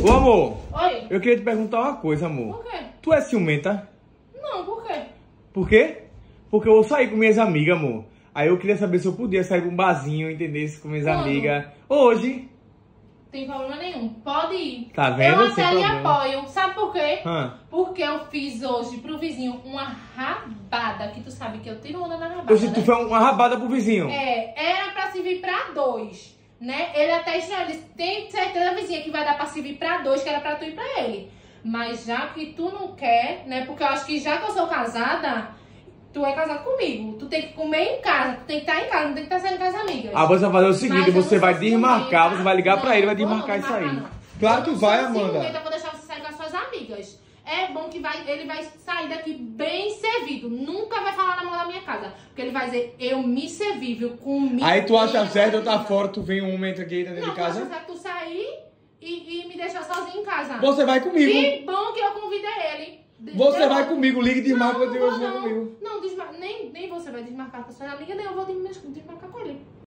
Ô, amor, Oi. eu queria te perguntar uma coisa, amor. Por quê? Tu é ciumenta? Não, por quê? Por quê? Porque eu vou sair com minhas amigas, amor. Aí eu queria saber se eu podia sair pra um barzinho, entendesse, com minhas amigas. Hoje. Tem problema nenhum. Pode ir. Tá vendo? Eu até lhe apoio. Sabe por quê? Hã? Porque eu fiz hoje pro vizinho uma rabada, que tu sabe que eu tiro onda na rabada, Hoje tu né? foi uma rabada pro vizinho. É, era pra servir pra dois, né? Ele até ele disse, tem certeza, vizinha, que vai dar pra servir pra dois, que era pra tu ir pra ele. Mas já que tu não quer, né? Porque eu acho que já que eu sou casada, tu é casado comigo. Tu tem que comer em casa, tu tem que estar em casa, não tem que estar saindo com as amigas. Ah, você vai fazer o seguinte, Mas você vai desmarcar, você vai ligar pra ele, vai desmarcar isso aí. não. Claro que vai, Amanda. Eu vou deixar você sair com as suas amigas. É bom que vai, ele vai sair daqui bem servido. Nunca vai falar na mão da minha casa. Porque ele vai dizer, eu me servi, viu? Comigo. Aí tu acha certo eu tá fora, tu vem um momento aqui dentro Não, de casa? tu acha certo tu sair e, e me deixar sozinho em casa. Você vai comigo. Que bom que eu convidei ele. Você Eu- vai comigo, liga e desmarca Não, não vou, não. comigo. Não, desmar... nem, nem você vai desmarcar com a sua amiga, nem eu vou desmarcar com ele.